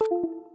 you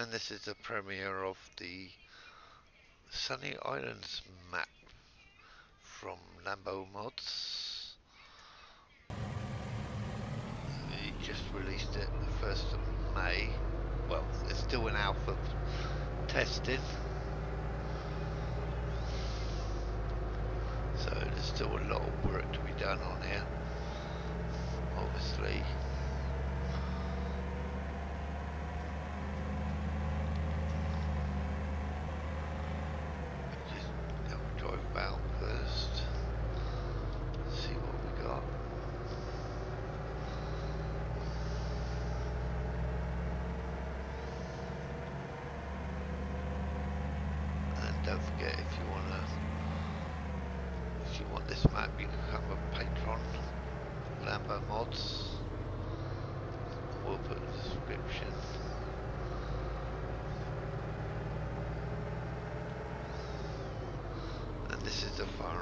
and this is the premiere of the Sunny Islands map from Lambo Mods. He just released it the 1st of May. Well, it's still in alpha testing. So there's still a lot of work to be done on here. Obviously. Don't if you want to if you want this map you can become a patron Lambo mods. We'll put in the description. And this is the farm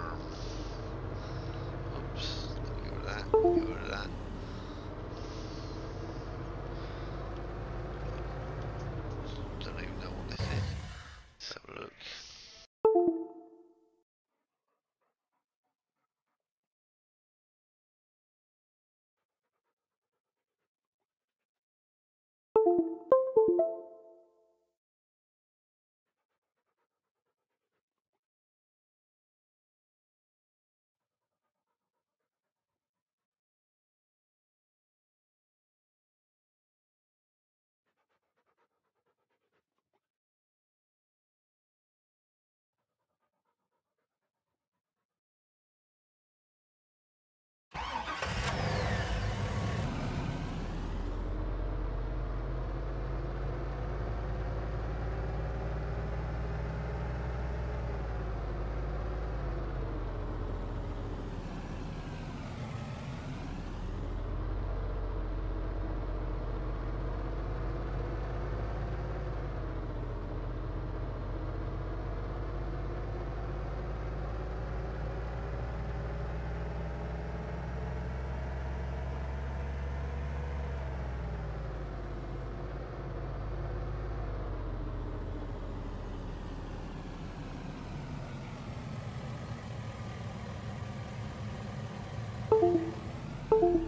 Thank you.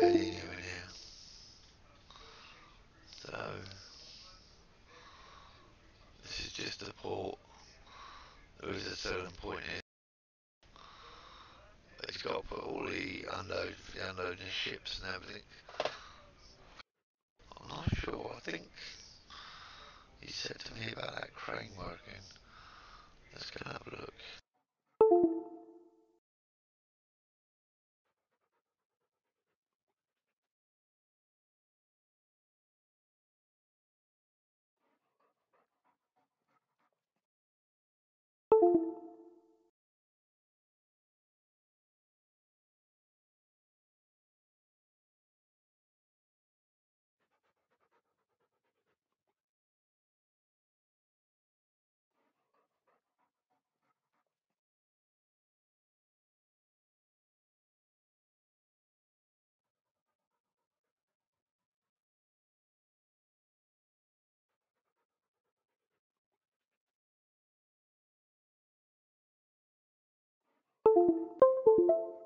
already do now. So, this is just a port. There is a certain point here. It's got to put all the unload, the unloading ships and everything. I'm not sure. I think he said to me about that crane working. Let's go and have a look. You